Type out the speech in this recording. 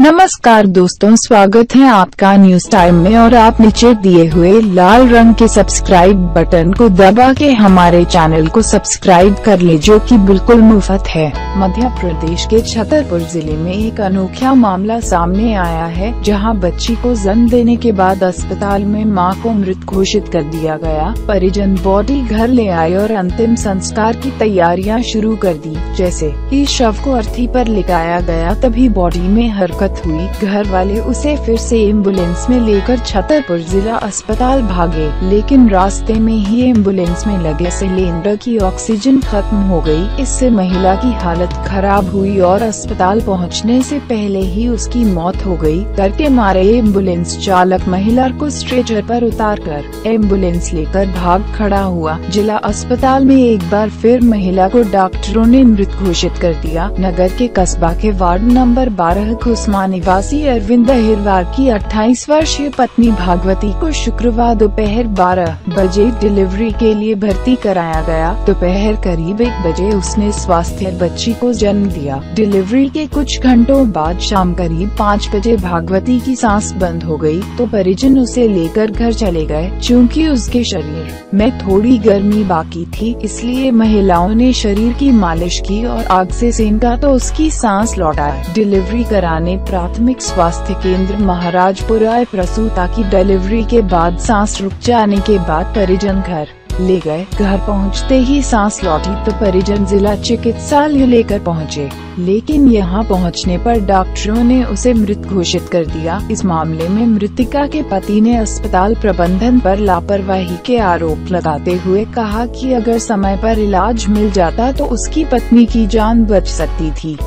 नमस्कार दोस्तों, स्वागत है आपका न्यूज़ टाइम में और आप नीचे दिए हुए लाल रंग के सब्सक्राइब बटन को दबा के हमारे चैनल को सब्सक्राइब कर ले, जो कि बिल्कुल मुफ़्त है। मध्य प्रदेश के छतरपुर ज़िले में एक अनोखा मामला सामने आया है, जहाँ बच्ची को जन्म देने के बाद अस्पताल में माँ को मृत घोषित कर दिया गया। परिजन बॉडी घर ले आए और अंतिम संस्कार की तैयारियाँ शुरू कर दी, जैसे ही शव को अर्थी आरोप लिटाया गया, तभी बॉडी में हरकत मौत हुई घर वाले उसे फिर से एंबुलेंस में लेकर छतरपुर जिला अस्पताल भागे, लेकिन रास्ते में ही एंबुलेंस में लगे सिलेंडर की ऑक्सीजन खत्म हो गई। इससे महिला की हालत खराब हुई और अस्पताल पहुँचने से पहले ही उसकी मौत हो गई। डर के मारे एंबुलेंस चालक महिला को स्ट्रेचर पर उतार कर एंबुलेंस लेकर भाग खड़ा हुआ जिला अस्पताल में एक बार फिर महिला को डॉक्टरों ने मृत घोषित कर दिया नगर के कस्बा के वार्ड नंबर बारह, खुसमा निवासी अरविंद अहिरवार की 28 वर्षीय पत्नी भागवती को शुक्रवार दोपहर 12 बजे डिलीवरी के लिए भर्ती कराया गया। दोपहर करीब एक बजे उसने स्वास्थ्य बच्ची को जन्म दिया। डिलीवरी के कुछ घंटों बाद शाम करीब पाँच बजे भागवती की सांस बंद हो गई तो परिजन उसे लेकर घर चले गए, चूँकि उसके शरीर में थोड़ी गर्मी बाकी थी, इसलिए महिलाओं ने शरीर की मालिश की और आग से सेंका तो उसकी सांस लौटा डिलीवरी कराने प्राथमिक स्वास्थ्य केंद्र महाराजपुर प्रसूता की डिलीवरी के बाद सांस रुक जाने के बाद परिजन घर ले गए। घर पहुँचते ही सांस लौटी तो परिजन जिला चिकित्सालय लेकर पहुँचे। लेकिन यहाँ पहुँचने पर डॉक्टरों ने उसे मृत घोषित कर दिया। इस मामले में मृतिका के पति ने अस्पताल प्रबंधन पर लापरवाही के आरोप लगाते हुए कहा कि अगर समय पर इलाज मिल जाता तो उसकी पत्नी की जान बच सकती थी।